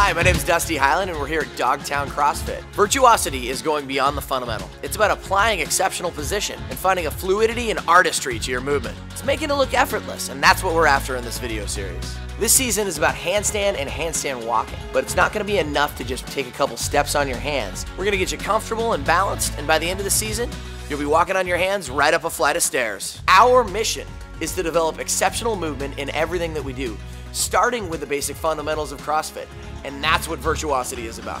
Hi, my name is Dusty Hyland and we're here at DogTown CrossFit. Virtuosity is going beyond the fundamental. It's about applying exceptional position and finding a fluidity and artistry to your movement. It's making it look effortless and that's what we're after in this video series. This season is about handstand and handstand walking, but it's not gonna be enough to just take a couple steps on your hands. We're gonna get you comfortable and balanced and by the end of the season, you'll be walking on your hands right up a flight of stairs. Our mission is to develop exceptional movement in everything that we do, starting with the basic fundamentals of CrossFit. And that's what virtuosity is about.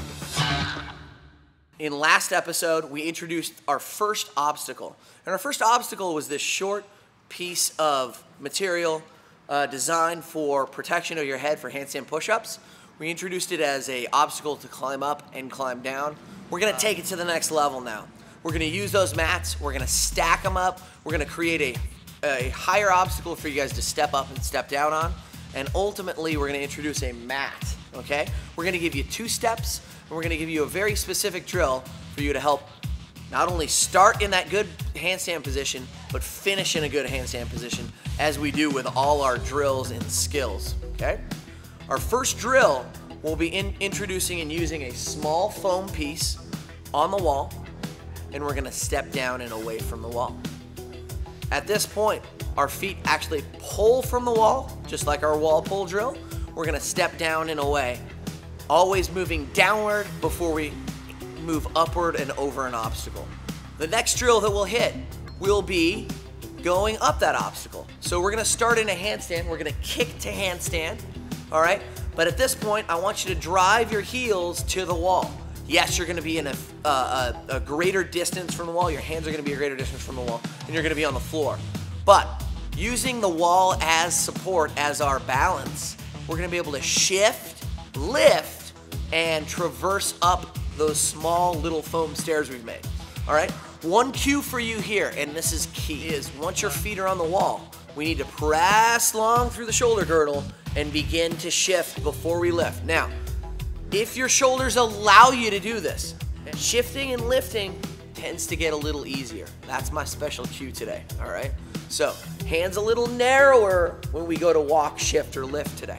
In last episode, we introduced our first obstacle. And our first obstacle was this short piece of material uh, designed for protection of your head for handstand push-ups. We introduced it as a obstacle to climb up and climb down. We're gonna take it to the next level now. We're gonna use those mats, we're gonna stack them up, we're gonna create a a higher obstacle for you guys to step up and step down on. And ultimately, we're gonna introduce a mat, okay? We're gonna give you two steps, and we're gonna give you a very specific drill for you to help not only start in that good handstand position, but finish in a good handstand position, as we do with all our drills and skills, okay? Our first drill, we'll be in introducing and using a small foam piece on the wall, and we're gonna step down and away from the wall. At this point, our feet actually pull from the wall, just like our wall pull drill. We're gonna step down and away, always moving downward before we move upward and over an obstacle. The next drill that we'll hit will be going up that obstacle. So we're gonna start in a handstand, we're gonna kick to handstand, all right? But at this point, I want you to drive your heels to the wall. Yes, you're gonna be in a, uh, a, a, greater distance from the wall, your hands are gonna be a greater distance from the wall, and you're gonna be on the floor. But using the wall as support, as our balance, we're gonna be able to shift, lift, and traverse up those small little foam stairs we've made. All right? One cue for you here, and this is key, is once your feet are on the wall, we need to press long through the shoulder girdle and begin to shift before we lift. Now, if your shoulders allow you to do this, shifting and lifting tends to get a little easier. That's my special cue today, all right? So, hands a little narrower when we go to walk, shift, or lift today.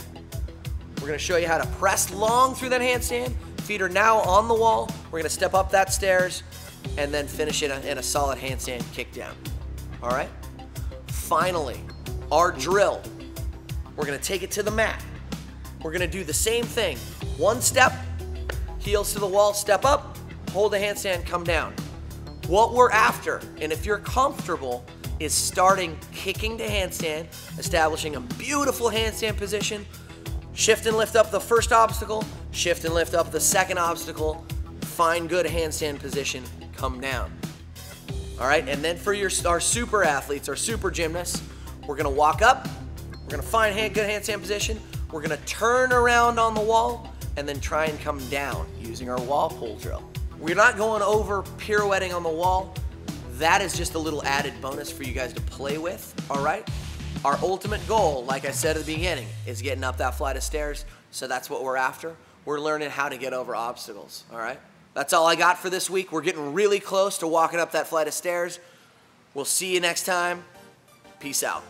We're gonna show you how to press long through that handstand. Feet are now on the wall. We're gonna step up that stairs and then finish it in a solid handstand kick down. All right? Finally, our drill. We're gonna take it to the mat. We're gonna do the same thing. One step, heels to the wall, step up, hold the handstand, come down. What we're after, and if you're comfortable, is starting kicking to handstand, establishing a beautiful handstand position, shift and lift up the first obstacle, shift and lift up the second obstacle, find good handstand position, come down. All right, and then for your our super athletes, our super gymnasts, we're gonna walk up, we're gonna find hand, good handstand position, we're gonna turn around on the wall, and then try and come down using our wall pull drill. We're not going over pirouetting on the wall. That is just a little added bonus for you guys to play with, all right? Our ultimate goal, like I said at the beginning, is getting up that flight of stairs, so that's what we're after. We're learning how to get over obstacles, all right? That's all I got for this week. We're getting really close to walking up that flight of stairs. We'll see you next time. Peace out.